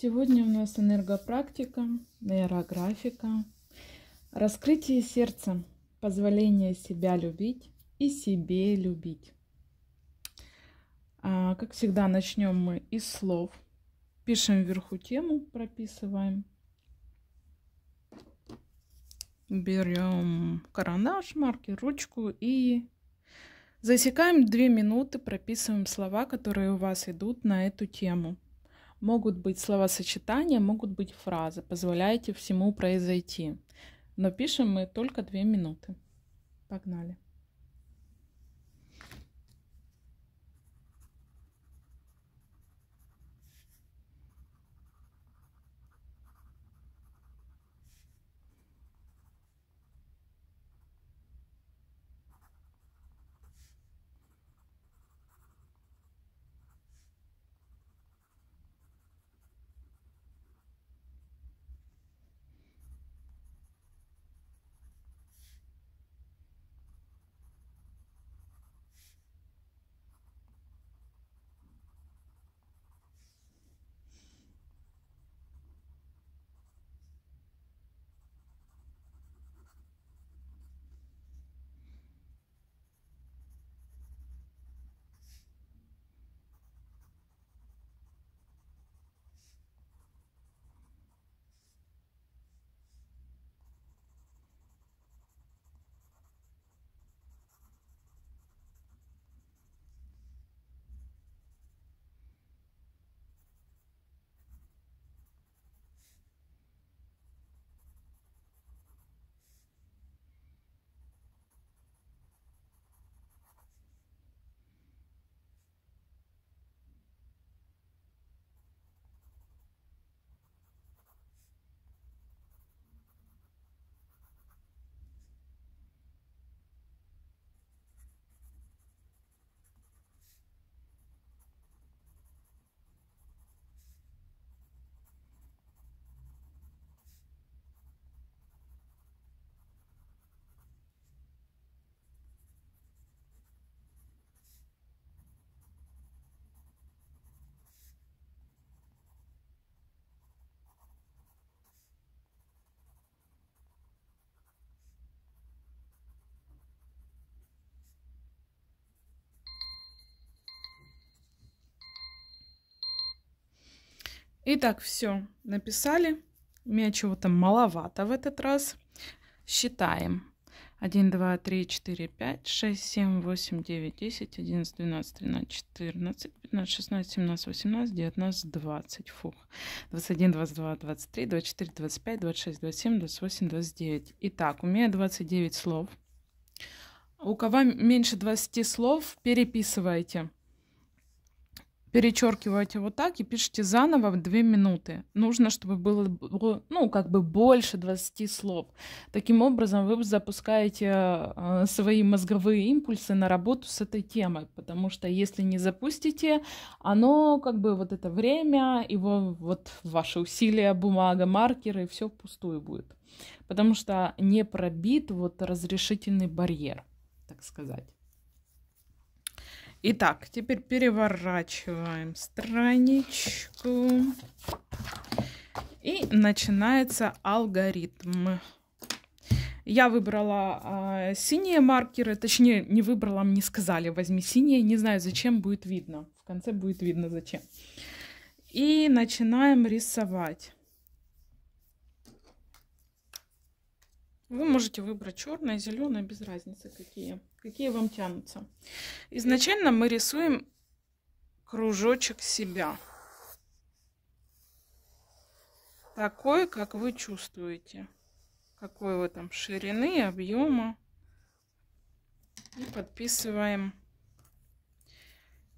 Сегодня у нас энергопрактика, нейрографика, раскрытие сердца, позволение себя любить и себе любить. А, как всегда, начнем мы из слов. Пишем вверху тему, прописываем. Берем карандаш, маркер, ручку и засекаем две минуты, прописываем слова, которые у вас идут на эту тему. Могут быть словосочетания, могут быть фразы. Позволяйте всему произойти. Но пишем мы только две минуты. Погнали. Итак, все, написали. У меня чего-то маловато в этот раз. Считаем. 1, 2, 3, 4, 5, 6, 7, 8, 9, 10, 11, 12, 13, 14, 15, 16, 17, 18, 19, 20. Фух. 21, 22, 23, 24, 25, 26, 27, 28, 29. Итак, у меня 29 слов. У кого меньше 20 слов, переписывайте перечеркиваете вот так и пишите заново в 2 минуты. Нужно, чтобы было, ну, как бы больше 20 слов. Таким образом, вы запускаете э, свои мозговые импульсы на работу с этой темой, потому что если не запустите, оно как бы вот это время, его вот ваши усилия, бумага, маркеры, все впустую будет. Потому что не пробит вот разрешительный барьер, так сказать. Итак, теперь переворачиваем страничку. И начинается алгоритм. Я выбрала э, синие маркеры, точнее, не выбрала, мне сказали, возьми синие, не знаю, зачем будет видно. В конце будет видно, зачем. И начинаем рисовать. Вы можете выбрать черное, зеленое, без разницы какие, какие вам тянутся. Изначально мы рисуем кружочек себя. Такой, как вы чувствуете. Какой вы там ширины, объема. И подписываем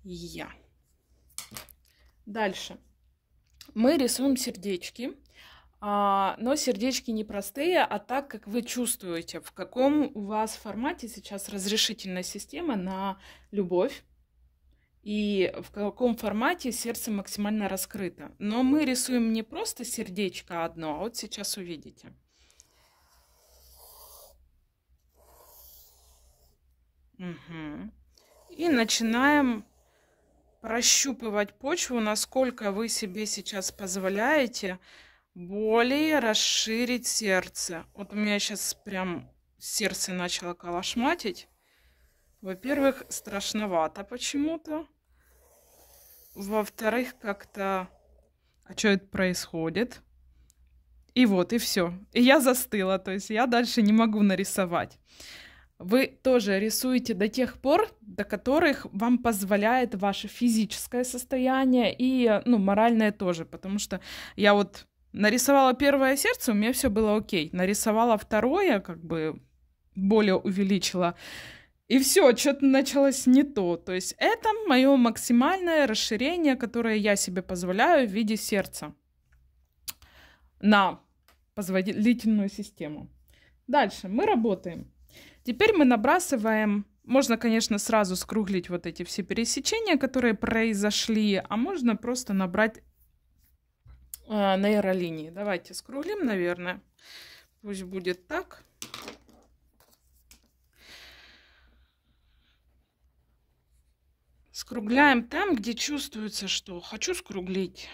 я. Дальше. Мы рисуем сердечки. А, но сердечки не простые, а так, как вы чувствуете, в каком у вас формате сейчас разрешительная система на любовь и в каком формате сердце максимально раскрыто. Но мы рисуем не просто сердечко одно, а вот сейчас увидите. Угу. И начинаем прощупывать почву, насколько вы себе сейчас позволяете более расширить сердце. Вот у меня сейчас прям сердце начало колошматить. Во-первых, страшновато почему-то. Во-вторых, как-то... А что это происходит? И вот, и все. И я застыла, то есть я дальше не могу нарисовать. Вы тоже рисуете до тех пор, до которых вам позволяет ваше физическое состояние и, ну, моральное тоже, потому что я вот нарисовала первое сердце, у меня все было окей. Нарисовала второе, как бы более увеличила. И все, что-то началось не то. То есть это мое максимальное расширение, которое я себе позволяю в виде сердца на позволительную систему. Дальше мы работаем. Теперь мы набрасываем, можно, конечно, сразу скруглить вот эти все пересечения, которые произошли, а можно просто набрать э, нейролинии. Давайте скруглим, наверное. Пусть будет так. Скругляем там, где чувствуется, что хочу скруглить.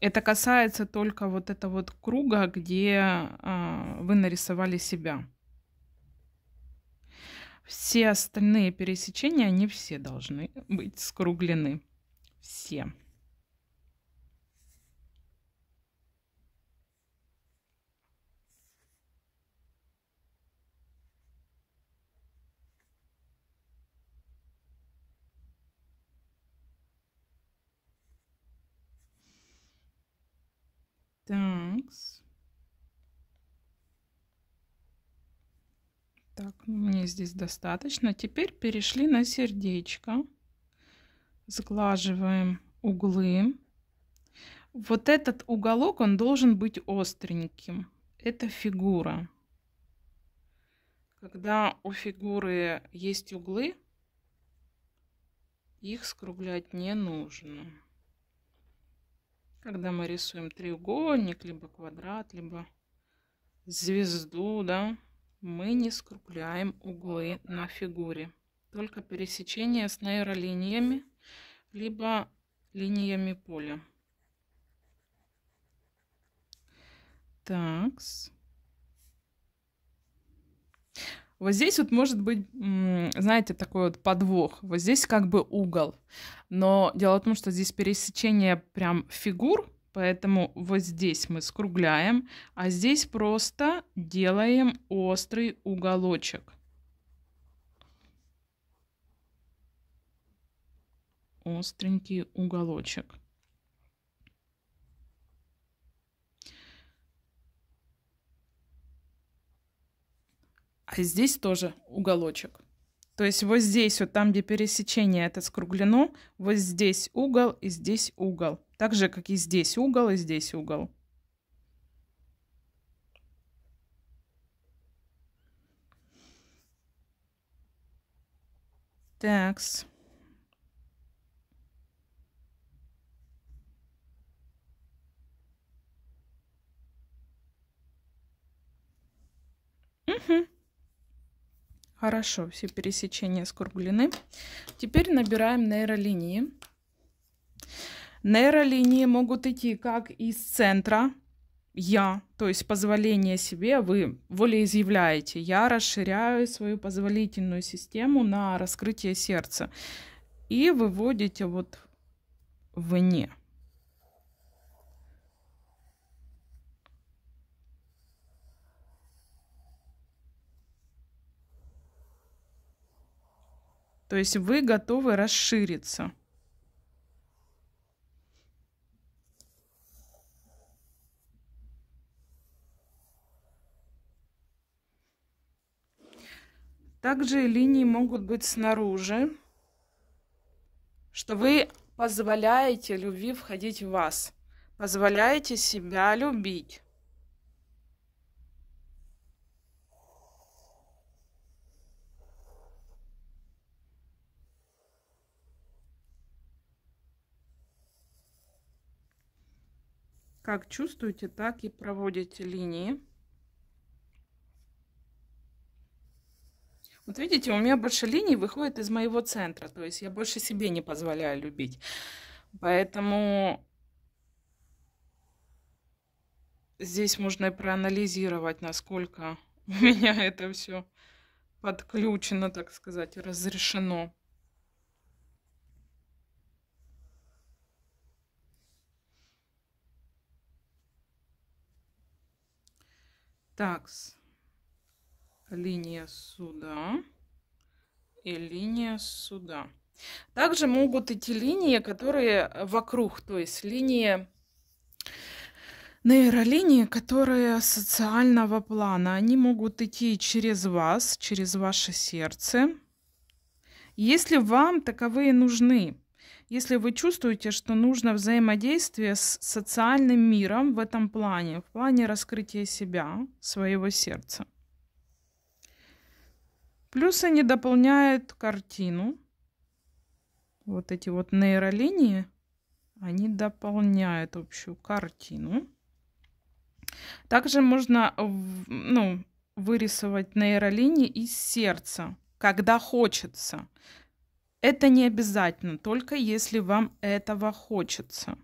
Это касается только вот этого вот круга, где а, вы нарисовали себя. Все остальные пересечения, они все должны быть скруглены. Все. Так. Так, мне здесь достаточно. Теперь перешли на сердечко. Сглаживаем углы. Вот этот уголок, он должен быть остреньким. Это фигура. Когда у фигуры есть углы, их скруглять не нужно. Когда мы рисуем треугольник, либо квадрат, либо звезду, да, мы не скругляем углы на фигуре. Только пересечение с нейролиниями, либо линиями поля. Так. Вот здесь вот может быть, знаете, такой вот подвох. Вот здесь как бы угол. Но дело в том, что здесь пересечение прям фигур, поэтому вот здесь мы скругляем, а здесь просто делаем острый уголочек. Остренький уголочек. А здесь тоже уголочек. То есть вот здесь, вот там, где пересечение, это скруглено. Вот здесь угол и здесь угол. Так же, как и здесь угол и здесь угол. Такс. Угу. Хорошо, все пересечения скруглены. Теперь набираем нейролинии. Нейролинии могут идти как из центра я, то есть позволение себе, вы волеизъявляете. Я расширяю свою позволительную систему на раскрытие сердца. И выводите вот вне. То есть вы готовы расшириться. Также линии могут быть снаружи, что вы позволяете любви входить в вас, позволяете себя любить. Как чувствуете, так и проводите линии. Вот видите, у меня больше линий выходит из моего центра. То есть я больше себе не позволяю любить. Поэтому здесь можно проанализировать, насколько у меня это все подключено, так сказать, разрешено. Так, линия сюда и линия сюда. Также могут идти линии, которые вокруг, то есть линии нейролинии, которые социального плана. Они могут идти через вас, через ваше сердце. Если вам таковые нужны, если вы чувствуете, что нужно взаимодействие с социальным миром в этом плане, в плане раскрытия себя, своего сердца. Плюс они дополняют картину. Вот эти вот нейролинии, они дополняют общую картину. Также можно ну, вырисовать нейролинии из сердца, когда хочется. Это не обязательно, только если вам этого хочется.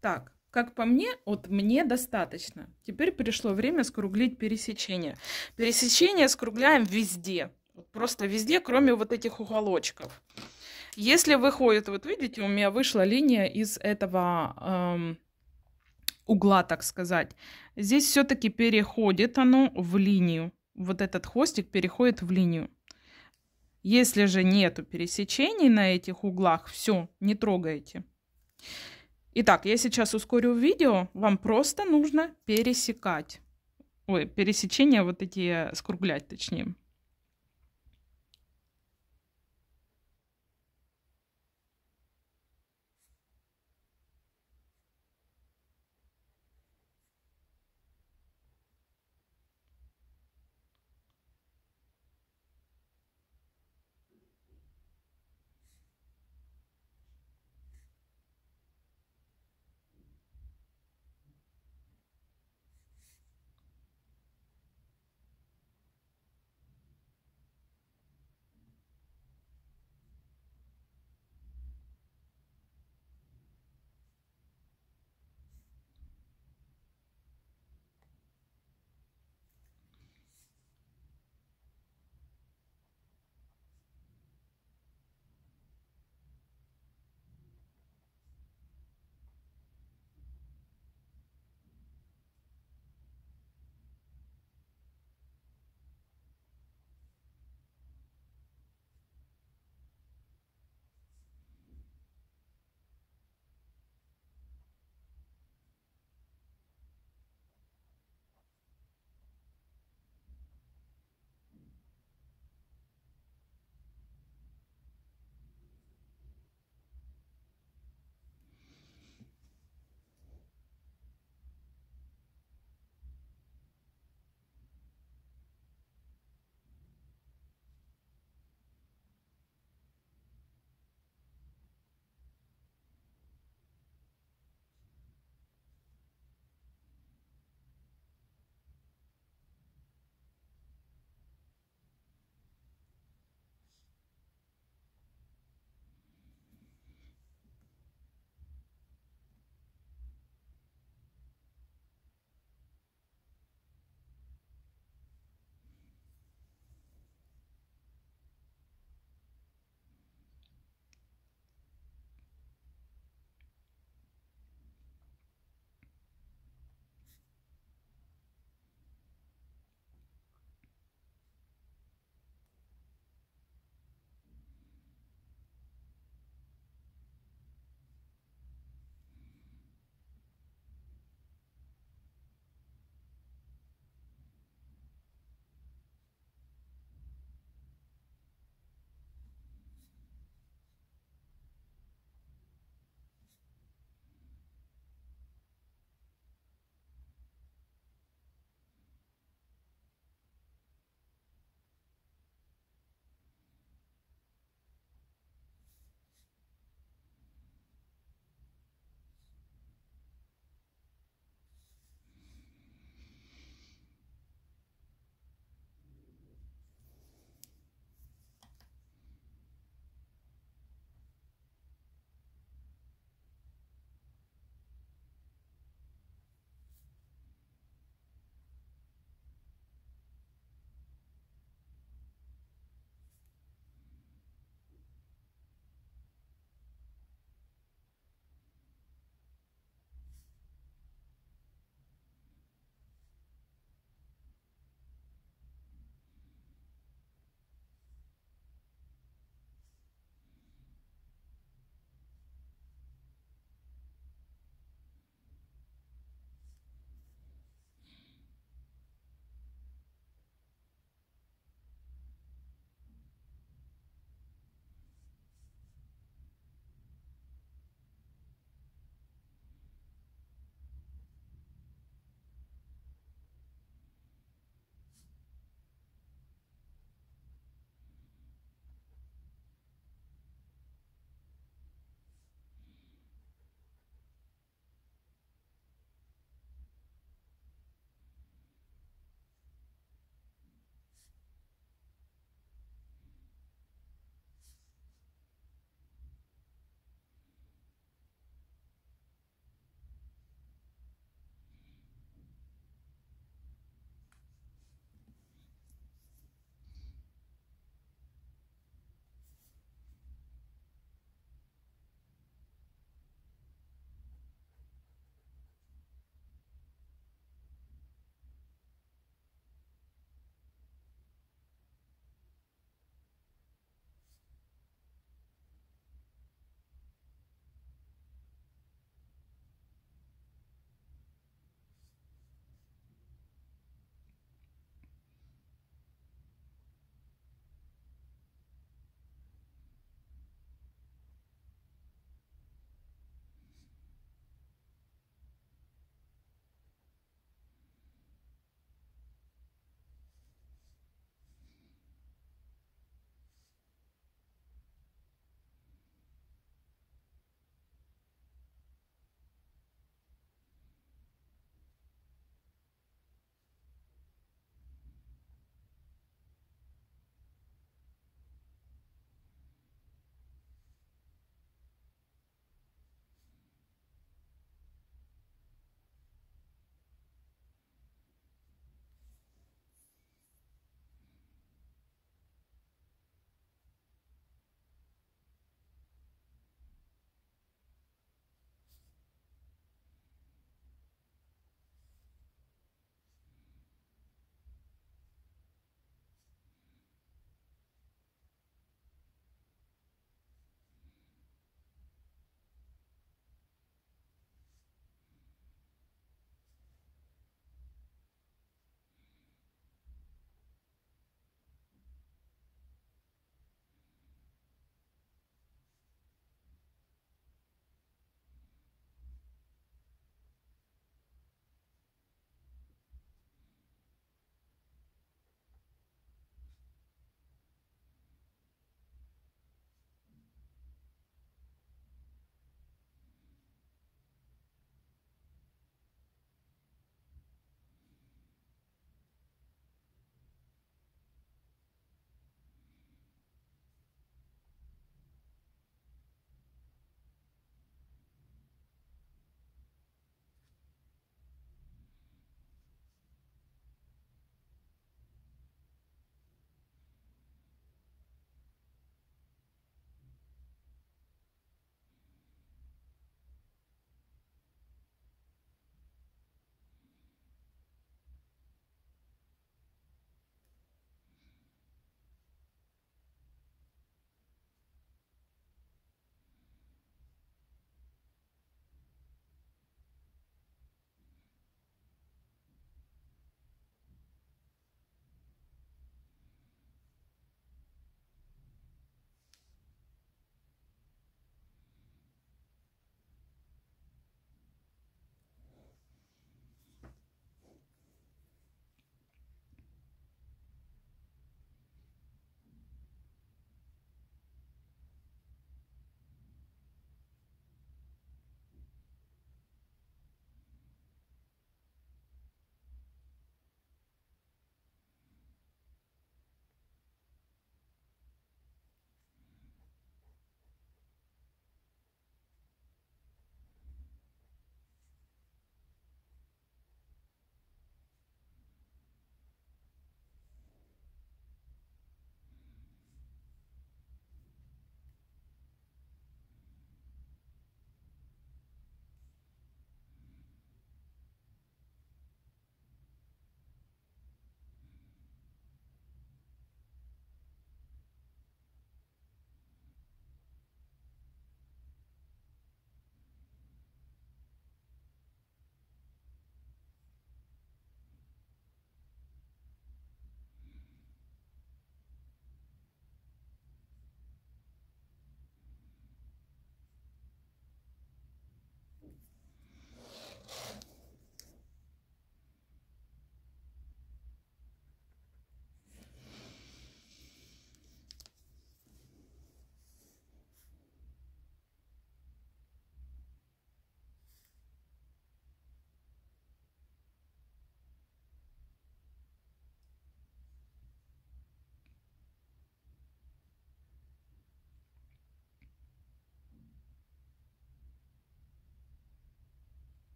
Так, как по мне, вот мне достаточно. Теперь пришло время скруглить пересечение. Пересечение скругляем везде. Просто везде, кроме вот этих уголочков. Если выходит, вот видите, у меня вышла линия из этого эм, угла, так сказать. Здесь все-таки переходит оно в линию. Вот этот хвостик переходит в линию. Если же нету пересечений на этих углах, все, не трогайте. Итак, я сейчас ускорю видео. Вам просто нужно пересекать. Ой, пересечения вот эти скруглять, точнее.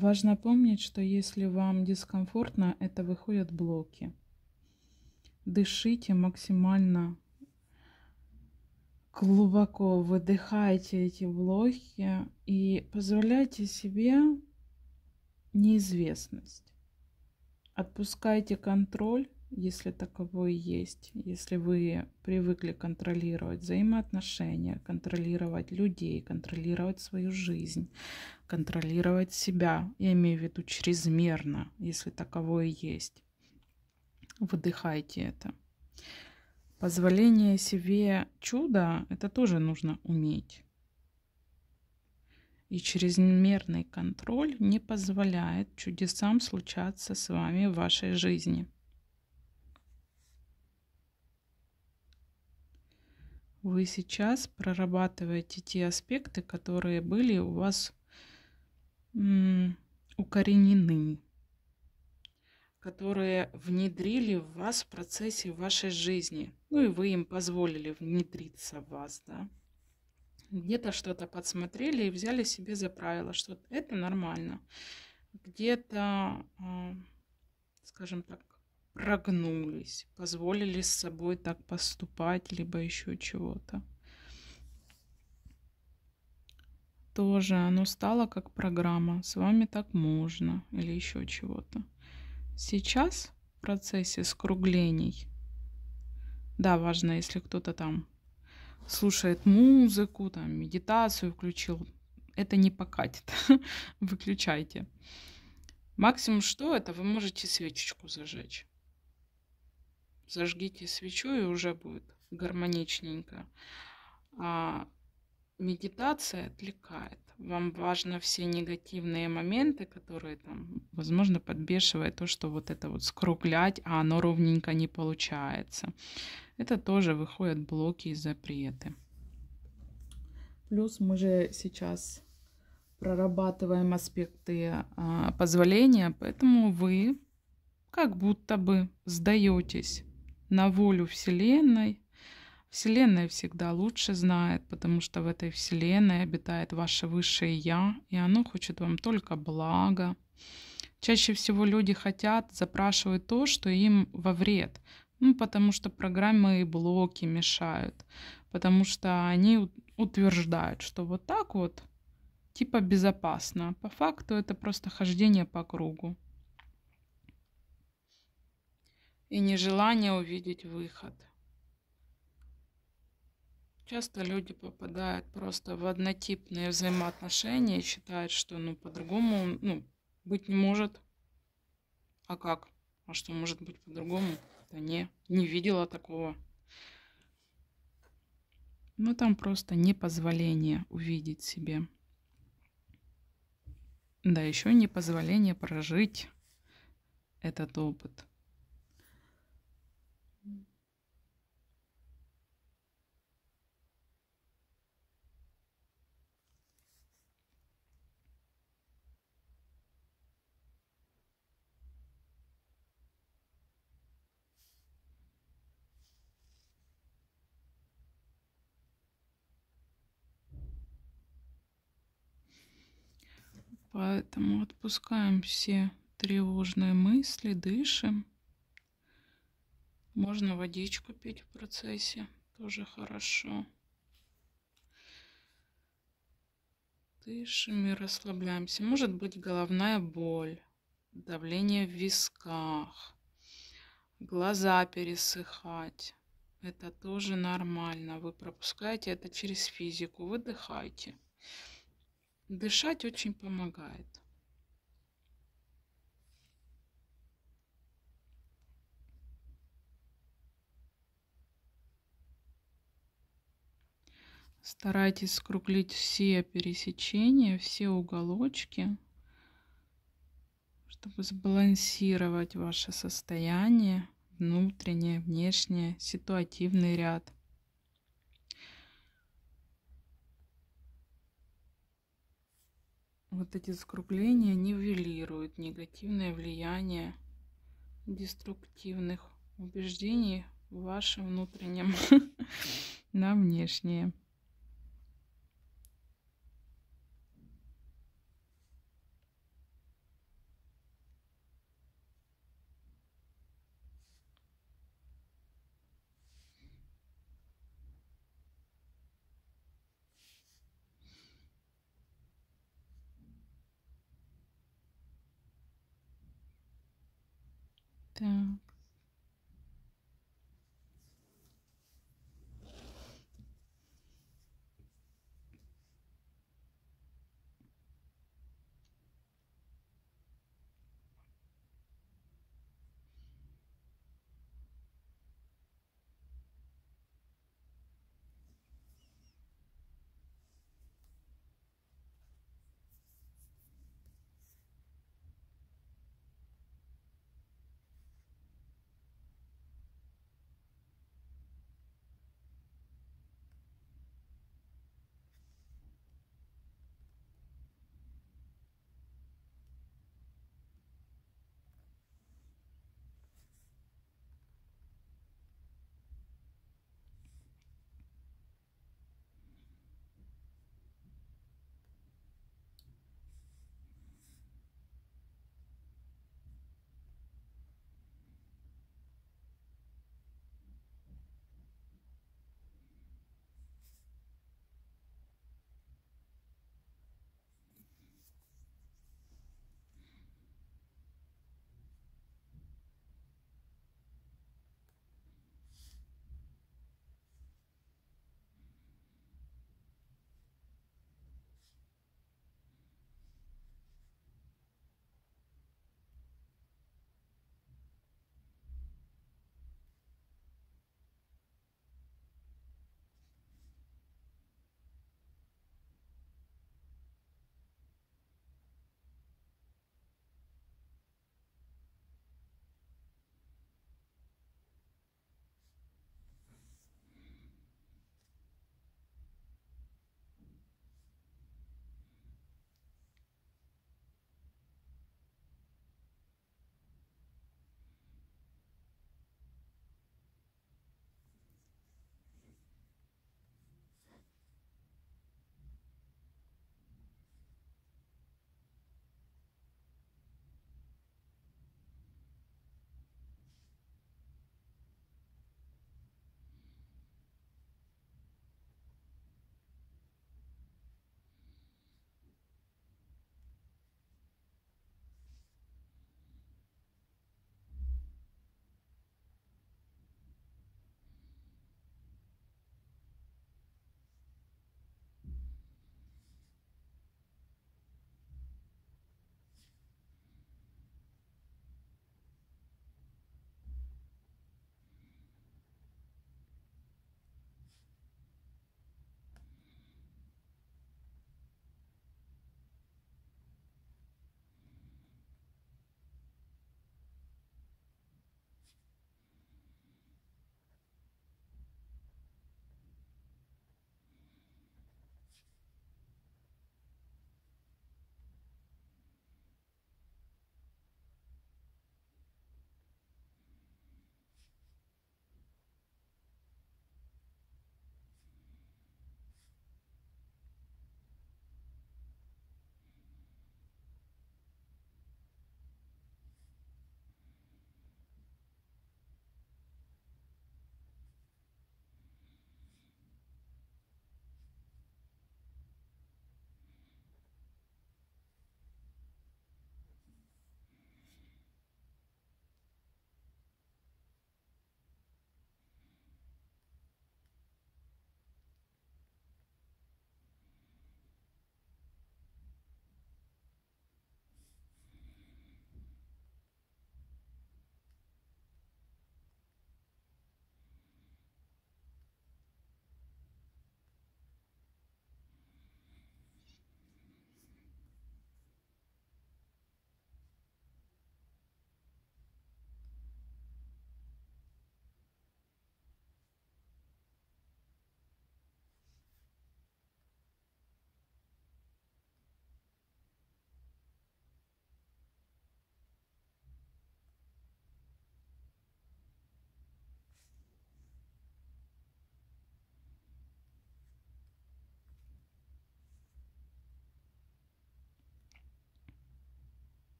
Важно помнить, что если вам дискомфортно, это выходят блоки. Дышите максимально глубоко, выдыхайте эти блоки и позволяйте себе неизвестность. Отпускайте контроль, если таковой есть, если вы привыкли контролировать взаимоотношения, контролировать людей, контролировать свою жизнь, контролировать себя, я имею в виду чрезмерно, если таковое есть. Выдыхайте это. Позволение себе чуда – это тоже нужно уметь. И чрезмерный контроль не позволяет чудесам случаться с вами в вашей жизни. Вы сейчас прорабатываете те аспекты, которые были у вас укоренены, которые внедрили в вас в процессе вашей жизни. Ну и вы им позволили внедриться в вас, да. Где-то что-то подсмотрели и взяли себе за правило, что это нормально. Где-то, а, скажем так, прогнулись, позволили с собой так поступать, либо еще чего-то. Тоже оно стало как программа, с вами так можно, или еще чего-то. Сейчас в процессе скруглений, да, важно, если кто-то там слушает музыку, там, медитацию включил, это не покатит. Выключайте. Максимум что это, вы можете свечечку зажечь. Зажгите свечу, и уже будет гармоничненько. А медитация отвлекает. Вам важно все негативные моменты, которые там, возможно, подбешивают то, что вот это вот скруглять, а оно ровненько не получается. Это тоже выходят блоки и запреты. Плюс мы же сейчас прорабатываем аспекты а, позволения, поэтому вы как будто бы сдаетесь на волю Вселенной. Вселенная всегда лучше знает, потому что в этой Вселенной обитает ваше высшее Я, и оно хочет вам только блага. Чаще всего люди хотят, запрашивают то, что им во вред, ну, потому что программы и блоки мешают, потому что они утверждают, что вот так вот типа безопасно. По факту это просто хождение по кругу. И нежелание увидеть выход. Часто люди попадают просто в однотипные взаимоотношения и считают, что ну по-другому ну, быть не может. А как? А что может быть по-другому? Да не, не видела такого. Ну там просто непозволение увидеть себе. Да, еще непозволение прожить этот опыт. Поэтому отпускаем все тревожные мысли, дышим. Можно водичку пить в процессе, тоже хорошо. Дышим и расслабляемся. Может быть головная боль, давление в висках, глаза пересыхать. Это тоже нормально. Вы пропускаете это через физику. Выдыхайте. Дышать очень помогает. Старайтесь скруглить все пересечения, все уголочки, чтобы сбалансировать ваше состояние, внутреннее, внешнее, ситуативный ряд. Вот эти скругления нивелируют негативное влияние деструктивных убеждений в вашем внутреннем на внешнее.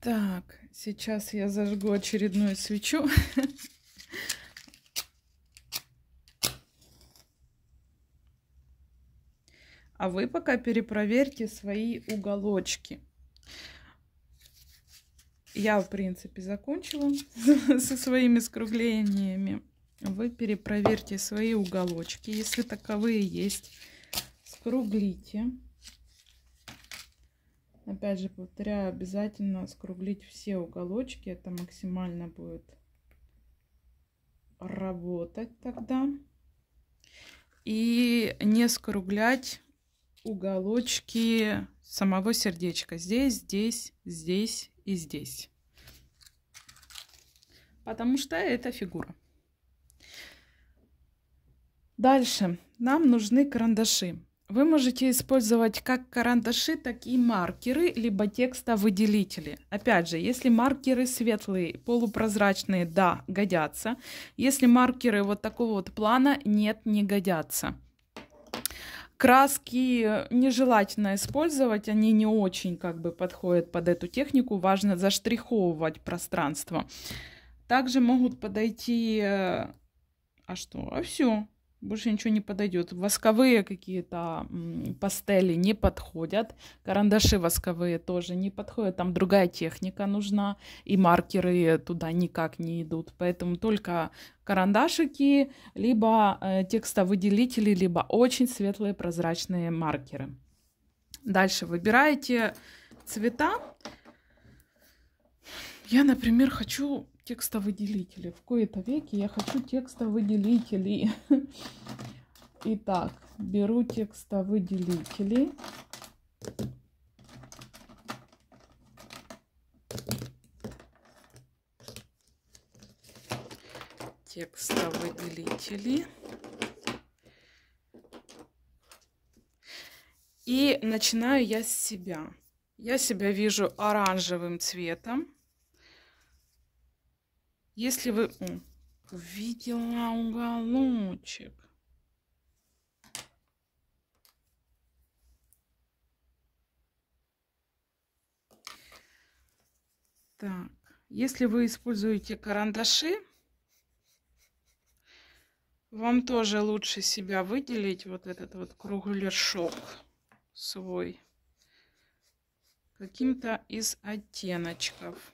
Так, сейчас я зажгу очередную свечу. А вы пока перепроверьте свои уголочки. Я, в принципе, закончила со своими скруглениями. Вы перепроверьте свои уголочки, если таковые есть. Скруглите. Опять же, повторяю, обязательно скруглить все уголочки. Это максимально будет работать тогда. И не скруглять уголочки самого сердечка. Здесь, здесь, здесь и здесь. Потому что это фигура. Дальше нам нужны карандаши. Вы можете использовать как карандаши, так и маркеры, либо текстовыделители. Опять же, если маркеры светлые, полупрозрачные, да, годятся. Если маркеры вот такого вот плана, нет, не годятся. Краски нежелательно использовать, они не очень как бы подходят под эту технику. Важно заштриховывать пространство. Также могут подойти... Э, а что? А все больше ничего не подойдет. Восковые какие-то пастели не подходят, карандаши восковые тоже не подходят, там другая техника нужна, и маркеры туда никак не идут. Поэтому только карандашики, либо э, текстовыделители, либо очень светлые прозрачные маркеры. Дальше выбираете цвета. Я, например, хочу текстовыделители. В кои-то веки я хочу текстовыделители. Итак, беру текстовыделители. Текстовыделители. И начинаю я с себя. Я себя вижу оранжевым цветом. Если вы... О, увидела уголочек. Так, если вы используете карандаши, вам тоже лучше себя выделить, вот этот вот кругляшок свой, каким-то из оттеночков.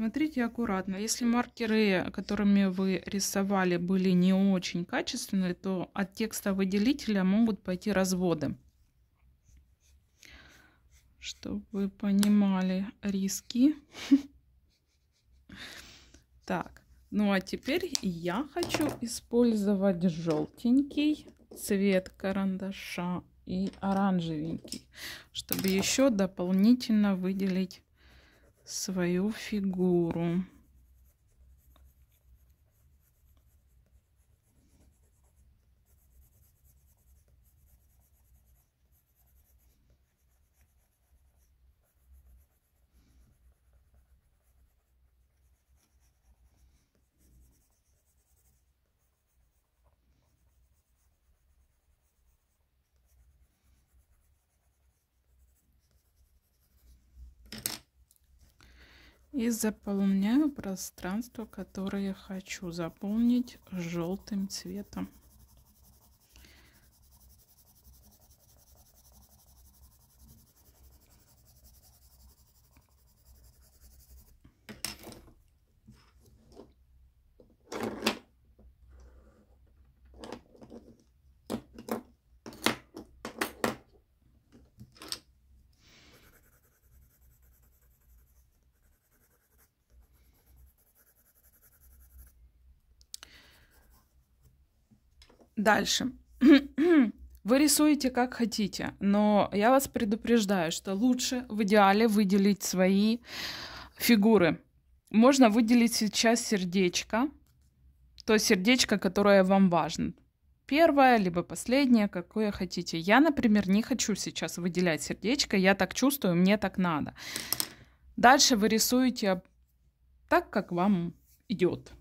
Смотрите аккуратно. Если маркеры, которыми вы рисовали, были не очень качественные, то от текста выделителя могут пойти разводы. Чтобы вы понимали риски. Так, ну а теперь я хочу использовать желтенький цвет карандаша и оранжевенький, чтобы еще дополнительно выделить свою фигуру. И заполняю пространство, которое хочу заполнить желтым цветом. Дальше. Вы рисуете как хотите, но я вас предупреждаю, что лучше в идеале выделить свои фигуры. Можно выделить сейчас сердечко, то сердечко, которое вам важно. первое, либо последнее, какое хотите. Я, например, не хочу сейчас выделять сердечко, я так чувствую, мне так надо. Дальше вы рисуете так, как вам идет.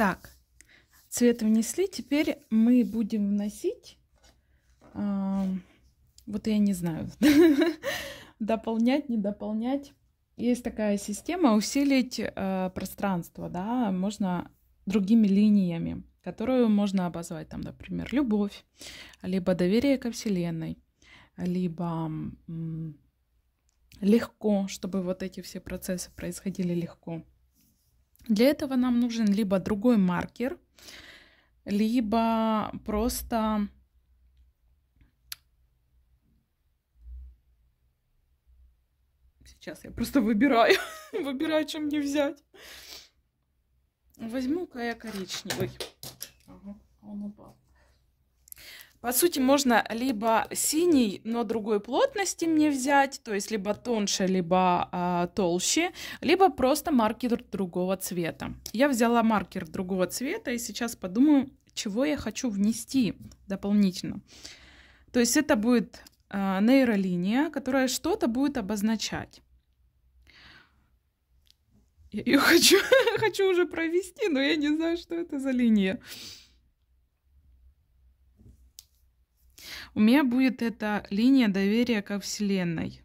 Так, цвет внесли. Теперь мы будем вносить, э, вот я не знаю, дополнять, не дополнять. Есть такая система усилить э, пространство, да, можно другими линиями, которую можно обозвать, там, например, любовь, либо доверие ко Вселенной, либо легко, чтобы вот эти все процессы происходили легко. Для этого нам нужен либо другой маркер, либо просто Сейчас я просто выбираю, выбираю, чем мне взять. Возьму-ка я коричневый. Ага, он упал. По сути, можно либо синий, но другой плотности мне взять, то есть либо тоньше, либо а, толще, либо просто маркер другого цвета. Я взяла маркер другого цвета и сейчас подумаю, чего я хочу внести дополнительно. То есть это будет а, нейролиния, которая что-то будет обозначать. Я ее хочу, хочу уже провести, но я не знаю, что это за линия. У меня будет эта линия доверия ко Вселенной.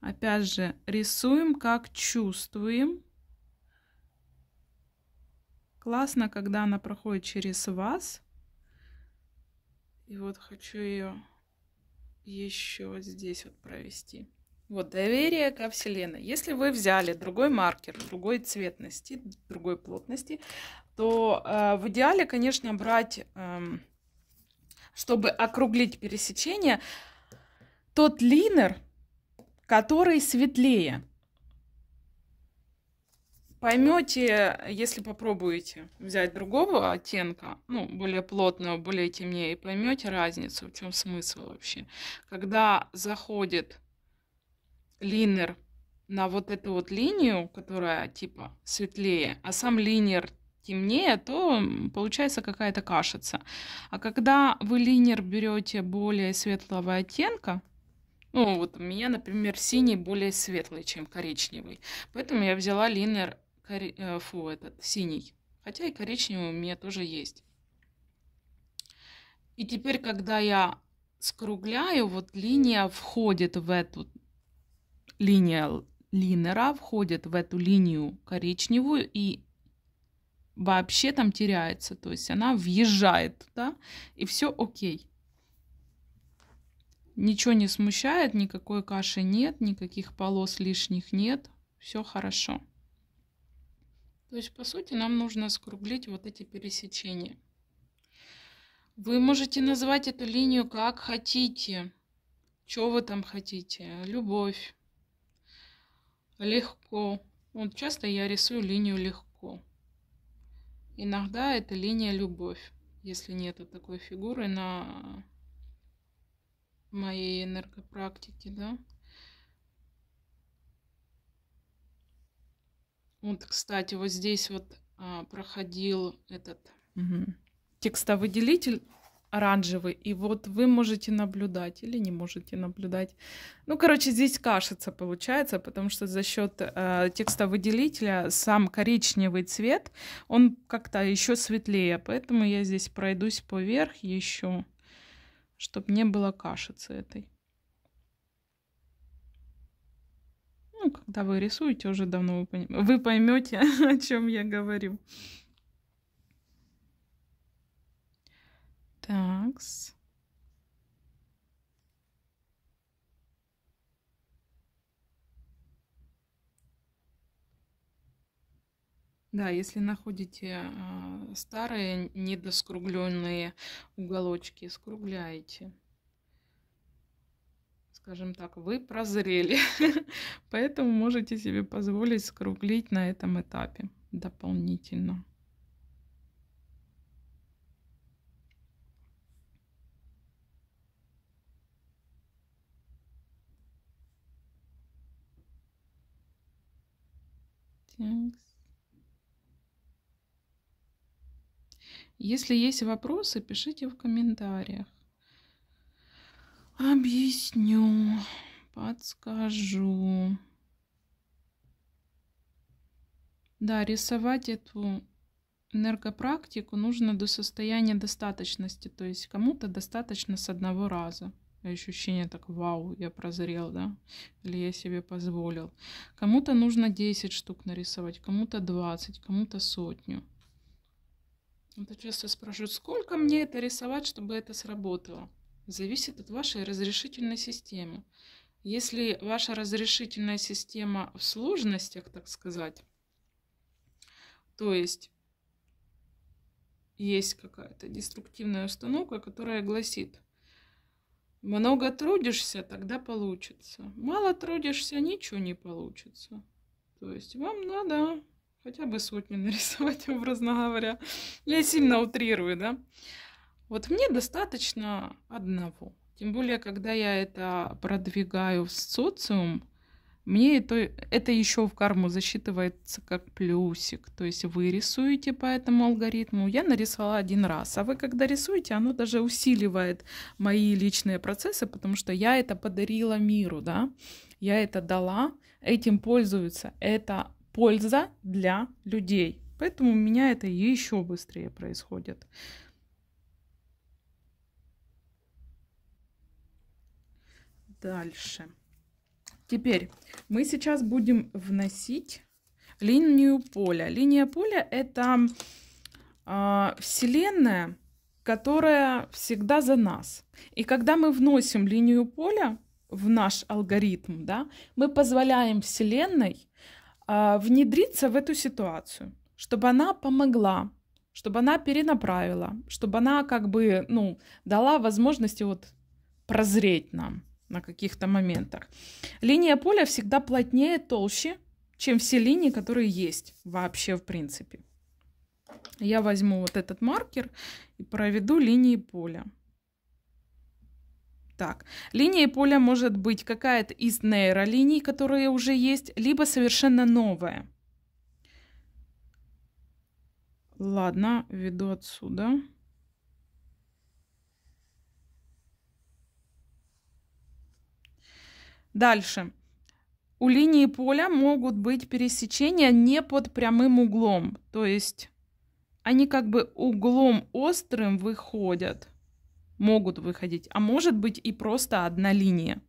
Опять же, рисуем, как чувствуем. Классно, когда она проходит через вас. И вот хочу ее еще здесь вот провести. Вот, доверие ко Вселенной. Если вы взяли другой маркер, другой цветности, другой плотности, то э, в идеале, конечно, брать, э, чтобы округлить пересечение, тот линер, который светлее. Поймете, если попробуете взять другого оттенка, ну, более плотного, более темнее, поймете разницу, в чем смысл вообще. Когда заходит линер на вот эту вот линию, которая типа светлее, а сам линер темнее, то получается какая-то кашица. А когда вы линер берете более светлого оттенка, ну вот у меня, например, синий более светлый, чем коричневый, поэтому я взяла линер кори... Э, фу, этот синий. Хотя и коричневый у меня тоже есть. И теперь, когда я скругляю, вот линия входит в эту линия линера, входит в эту линию коричневую и вообще там теряется. То есть она въезжает туда, и все окей. Ничего не смущает, никакой каши нет, никаких полос лишних нет. Все хорошо. То есть, по сути, нам нужно скруглить вот эти пересечения. Вы можете назвать эту линию как хотите. Что вы там хотите? Любовь. Легко. Вот часто я рисую линию легко. Иногда это линия любовь, если нету такой фигуры на моей энергопрактике, да. Вот, кстати, вот здесь вот а, проходил этот угу. текстовыделитель оранжевый, и вот вы можете наблюдать или не можете наблюдать. Ну, короче, здесь кашица получается, потому что за счет э, текстовыделителя сам коричневый цвет, он как-то еще светлее, поэтому я здесь пройдусь поверх еще, чтобы не было кашицы этой. Ну, когда вы рисуете, уже давно вы, вы поймете, о чем я говорю. Такс. Да, если находите э, старые недоскругленные уголочки, скругляйте скажем так, вы прозрели. Поэтому можете себе позволить скруглить на этом этапе дополнительно. Thanks. Если есть вопросы, пишите в комментариях. Объясню, подскажу. Да, рисовать эту энергопрактику нужно до состояния достаточности, то есть кому-то достаточно с одного раза. Ощущение так, вау, я прозрел, да? Или я себе позволил. Кому-то нужно 10 штук нарисовать, кому-то 20, кому-то сотню. Это часто спрашивают, сколько мне это рисовать, чтобы это сработало? Зависит от вашей разрешительной системы. Если ваша разрешительная система в сложностях, так сказать, то есть есть какая-то деструктивная установка, которая гласит, много трудишься, тогда получится. Мало трудишься, ничего не получится. То есть вам надо хотя бы сотню нарисовать, образно говоря. Я сильно утрирую, да? Вот мне достаточно одного. Тем более, когда я это продвигаю в социум, мне это, это еще в карму засчитывается как плюсик. То есть вы рисуете по этому алгоритму. Я нарисовала один раз. А вы когда рисуете, оно даже усиливает мои личные процессы, потому что я это подарила миру, да. Я это дала, этим пользуются. Это польза для людей. Поэтому у меня это еще быстрее происходит. Дальше. Теперь мы сейчас будем вносить линию поля. Линия поля это э, Вселенная, которая всегда за нас. И когда мы вносим линию поля в наш алгоритм, да, мы позволяем Вселенной э, внедриться в эту ситуацию, чтобы она помогла, чтобы она перенаправила, чтобы она как бы, ну, дала возможности вот прозреть нам на каких-то моментах. Линия поля всегда плотнее, толще, чем все линии, которые есть вообще в принципе. Я возьму вот этот маркер и проведу линии поля. Так, линия поля может быть какая-то из нейролиний, которые уже есть, либо совершенно новая. Ладно, веду отсюда. Дальше. У линии поля могут быть пересечения не под прямым углом. То есть они как бы углом острым выходят. Могут выходить. А может быть и просто одна линия.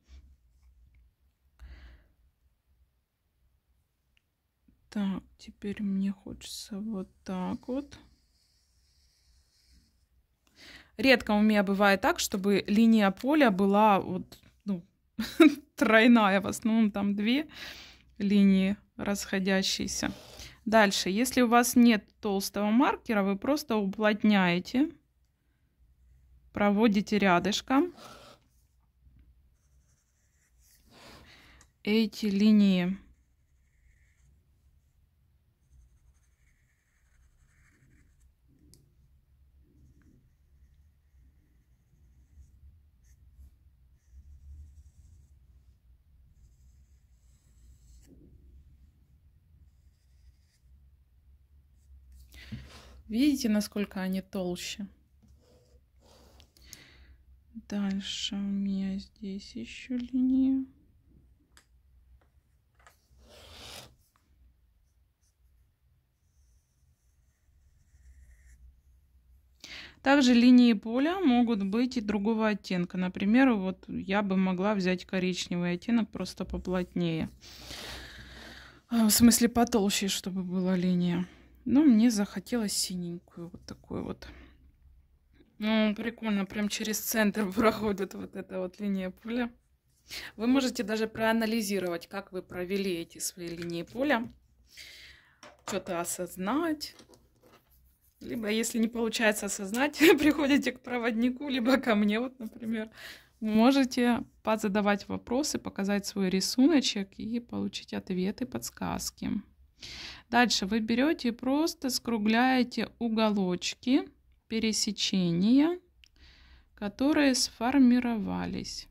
Так, теперь мне хочется вот так вот. Редко у меня бывает так, чтобы линия поля была вот, тройная, в основном там две линии расходящиеся. Дальше, если у вас нет толстого маркера, вы просто уплотняете, проводите рядышком эти линии. Видите, насколько они толще? Дальше у меня здесь еще линия. Также линии поля могут быть и другого оттенка. Например, вот я бы могла взять коричневый оттенок просто поплотнее. А, в смысле потолще, чтобы была линия. Но мне захотелось синенькую, вот такую вот. Ну, прикольно, прям через центр проходит вот эта вот линия поля. Вы можете даже проанализировать, как вы провели эти свои линии поля. Что-то осознать. Либо, если не получается осознать, приходите к проводнику, либо ко мне, вот, например. Можете позадавать вопросы, показать свой рисуночек и получить ответы, подсказки. Дальше вы берете и просто скругляете уголочки пересечения, которые сформировались.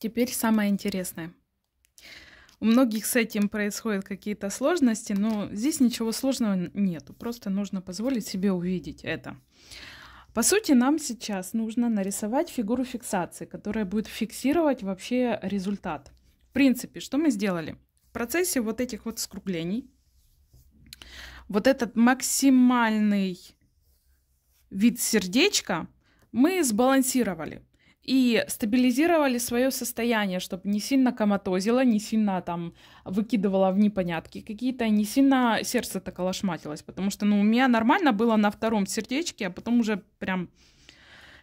Теперь самое интересное. У многих с этим происходят какие-то сложности, но здесь ничего сложного нету. Просто нужно позволить себе увидеть это. По сути, нам сейчас нужно нарисовать фигуру фиксации, которая будет фиксировать вообще результат. В принципе, что мы сделали? В процессе вот этих вот скруглений, вот этот максимальный вид сердечка мы сбалансировали и стабилизировали свое состояние, чтобы не сильно коматозило, не сильно там выкидывало в непонятки какие-то, не сильно сердце так колошматилось, потому что, ну, у меня нормально было на втором сердечке, а потом уже прям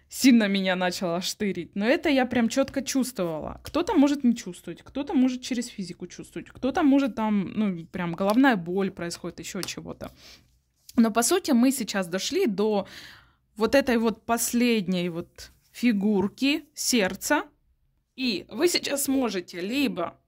сильно меня начало штырить. Но это я прям четко чувствовала. Кто-то может не чувствовать, кто-то может через физику чувствовать, кто-то может там, ну, прям головная боль происходит, еще чего-то. Но по сути мы сейчас дошли до вот этой вот последней вот фигурки сердца. И вы сейчас можете либо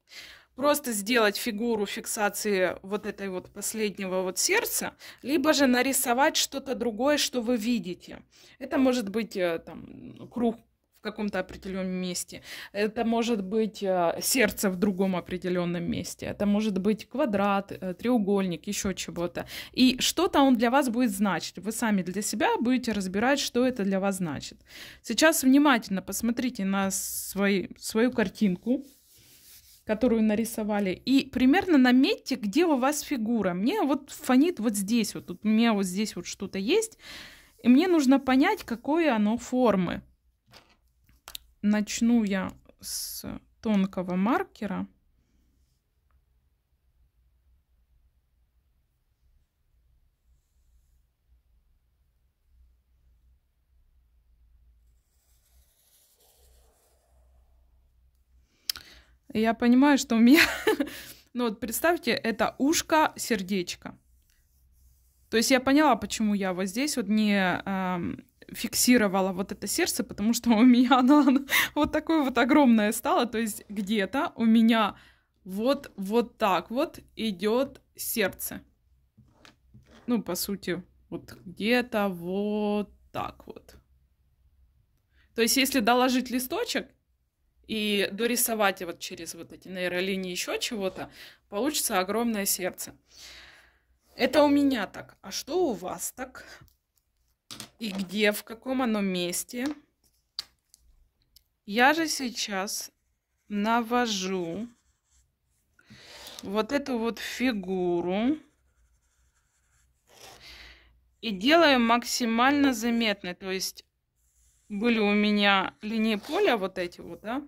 просто сделать фигуру фиксации вот этой вот последнего вот сердца, либо же нарисовать что-то другое, что вы видите. Это может быть э, там круг в каком-то определенном месте. Это может быть э, сердце в другом определенном месте. Это может быть квадрат, э, треугольник, еще чего-то. И что-то он для вас будет значить. Вы сами для себя будете разбирать, что это для вас значит. Сейчас внимательно посмотрите на свои, свою картинку которую нарисовали, и примерно наметьте, где у вас фигура. Мне вот фонит вот здесь, вот тут у меня вот здесь вот что-то есть, и мне нужно понять, какое оно формы. Начну я с тонкого маркера. Я понимаю, что у меня... ну вот представьте, это ушко сердечко. То есть я поняла, почему я вот здесь вот не эм, фиксировала вот это сердце, потому что у меня оно, оно вот такое вот огромное стало. То есть где-то у меня вот, вот так вот идет сердце. Ну, по сути, вот где-то вот так вот. То есть если доложить листочек, и дорисовать вот через вот эти нейролинии еще чего-то, получится огромное сердце. Это у меня так. А что у вас так? И где, в каком оно месте? Я же сейчас навожу вот эту вот фигуру и делаю максимально заметной. То есть были у меня линии поля вот эти вот, да?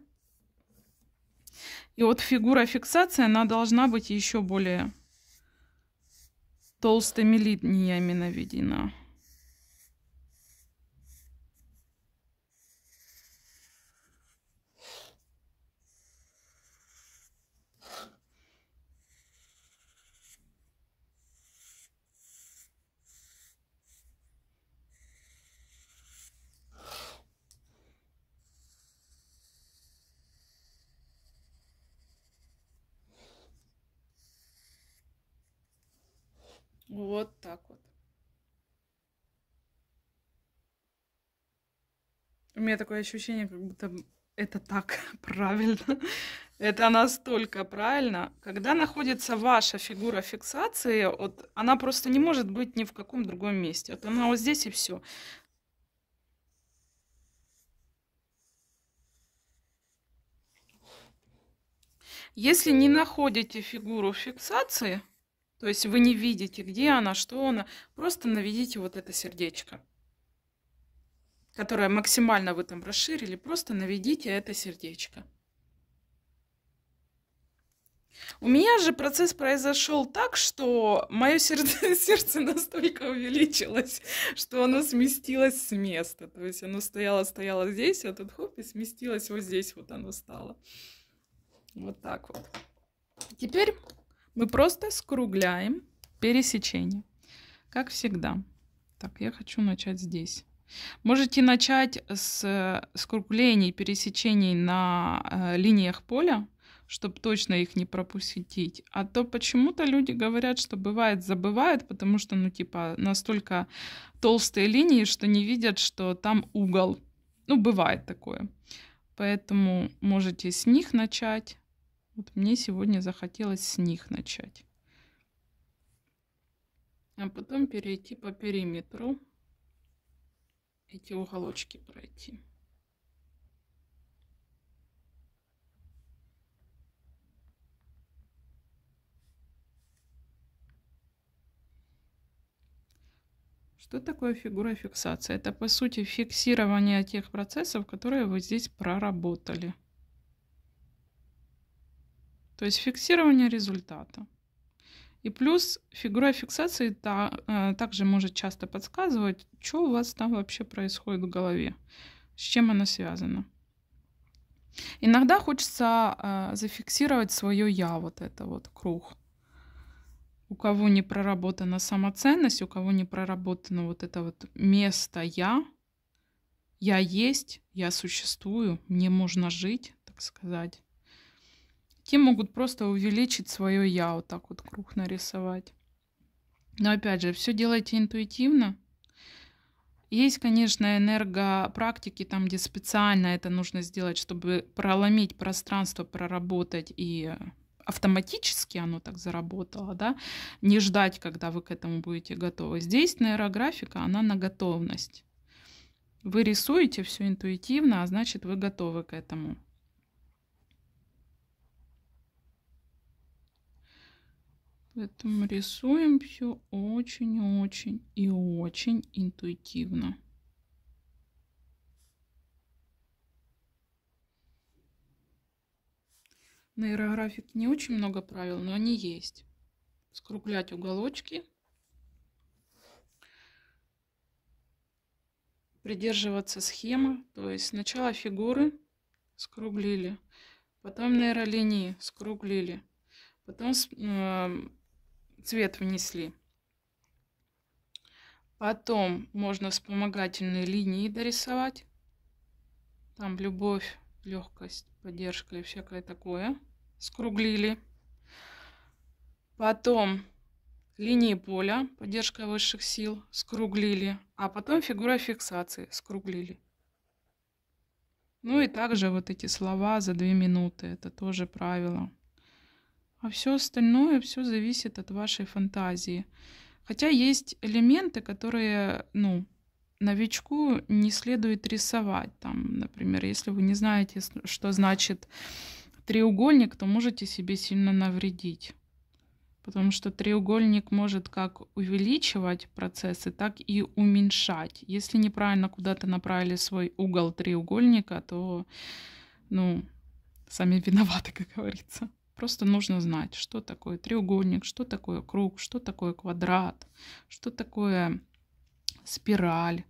И вот фигура фиксации, она должна быть еще более толстыми линиями наведена. Вот так вот. У меня такое ощущение, как будто это так правильно. Это настолько правильно. Когда находится ваша фигура фиксации, вот она просто не может быть ни в каком другом месте. Вот она вот здесь и все. Если не находите фигуру фиксации, то есть вы не видите, где она, что она. Просто наведите вот это сердечко, которое максимально вы там расширили. Просто наведите это сердечко. У меня же процесс произошел так, что мое сердце, сердце настолько увеличилось, что оно сместилось с места. То есть оно стояло, стояло здесь, а тут хоп, и сместилось вот здесь вот оно стало. Вот так вот. Теперь мы просто скругляем пересечение, как всегда. Так, я хочу начать здесь. Можете начать с скруглений, пересечений на э, линиях поля, чтобы точно их не пропустить. А то почему-то люди говорят, что бывает забывают, потому что, ну, типа, настолько толстые линии, что не видят, что там угол. Ну, бывает такое. Поэтому можете с них начать. Вот мне сегодня захотелось с них начать. А потом перейти по периметру. Эти уголочки пройти. Что такое фигура фиксации? Это, по сути, фиксирование тех процессов, которые вы здесь проработали. То есть фиксирование результата. И плюс фигура фиксации та, э, также может часто подсказывать, что у вас там вообще происходит в голове, с чем она связана. Иногда хочется э, зафиксировать свое я, вот это вот круг у кого не проработана самоценность, у кого не проработано вот это вот место я, я есть, я существую, мне можно жить, так сказать. Те могут просто увеличить свое я, вот так вот круг нарисовать. Но опять же, все делайте интуитивно. Есть, конечно, энергопрактики, там, где специально это нужно сделать, чтобы проломить пространство, проработать и автоматически оно так заработало, да, не ждать, когда вы к этому будете готовы. Здесь нейрографика, она на готовность. Вы рисуете все интуитивно, а значит, вы готовы к этому. Поэтому рисуем все очень-очень и очень интуитивно. На аэрографике не очень много правил, но они есть. Скруглять уголочки. Придерживаться схемы. То есть сначала фигуры скруглили, потом нейролинии скруглили, потом э, цвет внесли. Потом можно вспомогательные линии дорисовать. Там любовь, легкость, поддержка и всякое такое скруглили. Потом линии поля, поддержка высших сил, скруглили. А потом фигура фиксации, скруглили. Ну и также вот эти слова за две минуты, это тоже правило. А все остальное, все зависит от вашей фантазии. Хотя есть элементы, которые, ну, новичку не следует рисовать. Там, например, если вы не знаете, что значит треугольник, то можете себе сильно навредить. Потому что треугольник может как увеличивать процессы, так и уменьшать. Если неправильно куда-то направили свой угол треугольника, то, ну, сами виноваты, как говорится. Просто нужно знать, что такое треугольник, что такое круг, что такое квадрат, что такое спираль,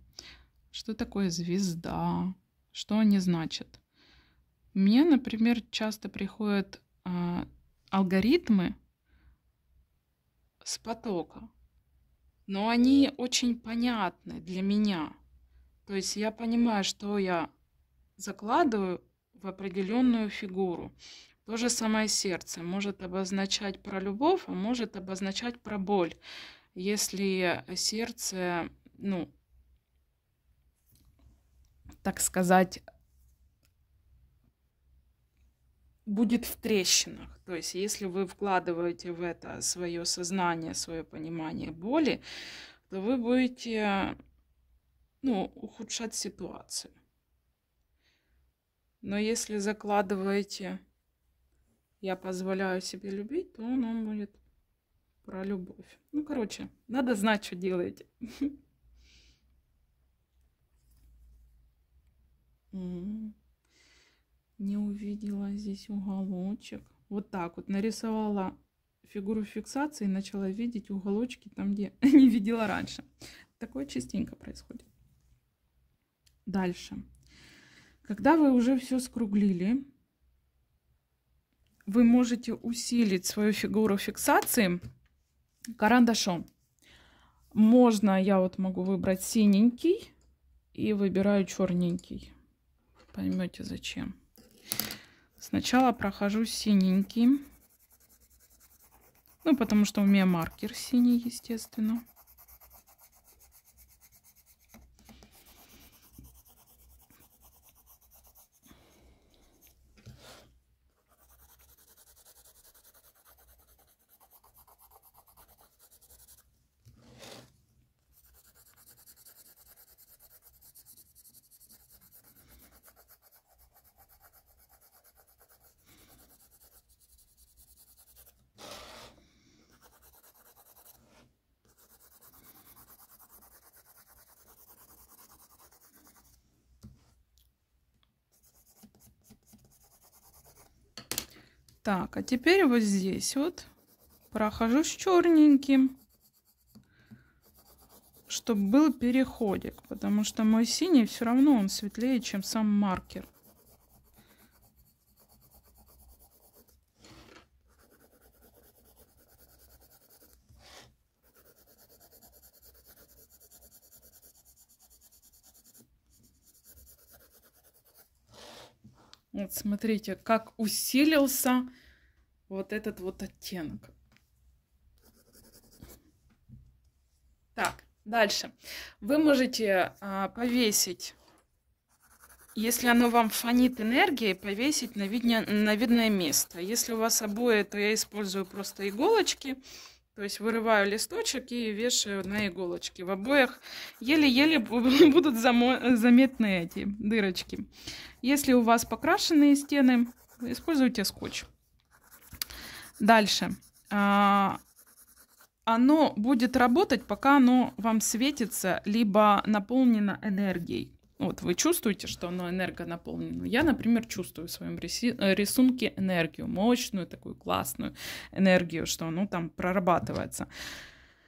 что такое звезда, что они значат. Мне, например, часто приходят э, алгоритмы с потока, но они очень понятны для меня. То есть я понимаю, что я закладываю в определенную фигуру. То же самое сердце может обозначать про любовь, а может обозначать про боль. Если сердце, ну, так сказать, будет в трещинах. То есть, если вы вкладываете в это свое сознание, свое понимание боли, то вы будете ну, ухудшать ситуацию. Но если закладываете «я позволяю себе любить», то оно будет про любовь. Ну, короче, надо знать, что делаете. Не увидела здесь уголочек. Вот так вот нарисовала фигуру фиксации и начала видеть уголочки там, где не видела раньше. Такое частенько происходит. Дальше. Когда вы уже все скруглили, вы можете усилить свою фигуру фиксации карандашом. Можно, я вот могу выбрать синенький и выбираю черненький поймете зачем. Сначала прохожу синеньким. Ну, потому что у меня маркер синий, естественно. Так, а теперь вот здесь вот прохожу с черненьким, чтобы был переходик, потому что мой синий все равно он светлее, чем сам маркер. Смотрите, как усилился вот этот вот оттенок. Так, дальше. Вы можете а, повесить, если оно вам фонит энергией, повесить на, видне, на видное место. Если у вас обои, то я использую просто иголочки. То есть вырываю листочек и вешаю на иголочки. В обоях еле-еле будут заметны эти дырочки. Если у вас покрашенные стены, используйте скотч. Дальше. А, оно будет работать, пока оно вам светится, либо наполнено энергией. Вот вы чувствуете, что оно энергонаполнено. Я, например, чувствую в своем э, рисунке энергию, мощную такую классную энергию, что оно там прорабатывается.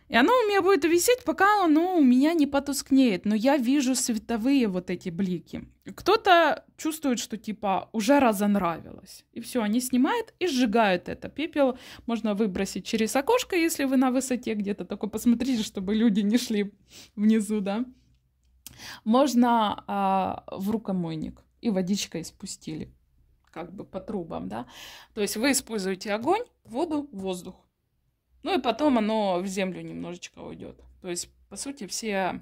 И оно у меня будет висеть, пока оно у меня не потускнеет. Но я вижу световые вот эти блики. Кто-то чувствует, что типа уже разонравилось. И все, они снимают и сжигают это. Пепел можно выбросить через окошко, если вы на высоте где-то. Только посмотрите, чтобы люди не шли внизу, да. Можно а, в рукомойник и водичкой спустили, как бы по трубам, да. То есть вы используете огонь, воду, воздух. Ну и потом оно в землю немножечко уйдет. То есть, по сути, все,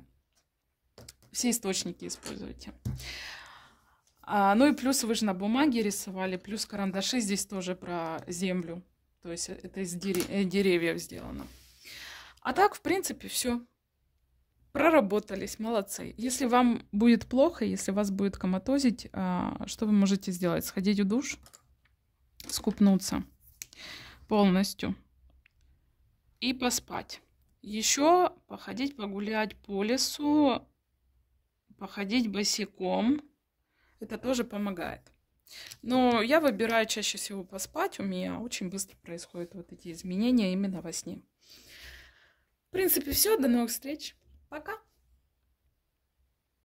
все источники используйте. А, ну и плюс вы же на бумаге рисовали, плюс карандаши здесь тоже про землю. То есть это из деревьев сделано. А так, в принципе, все. Проработались, молодцы. Если вам будет плохо, если вас будет коматозить, а, что вы можете сделать? Сходить в душ, скупнуться полностью и поспать. Еще походить, погулять по лесу, походить босиком. Это тоже помогает. Но я выбираю чаще всего поспать. У меня очень быстро происходят вот эти изменения именно во сне. В принципе, все. До новых встреч. Пока!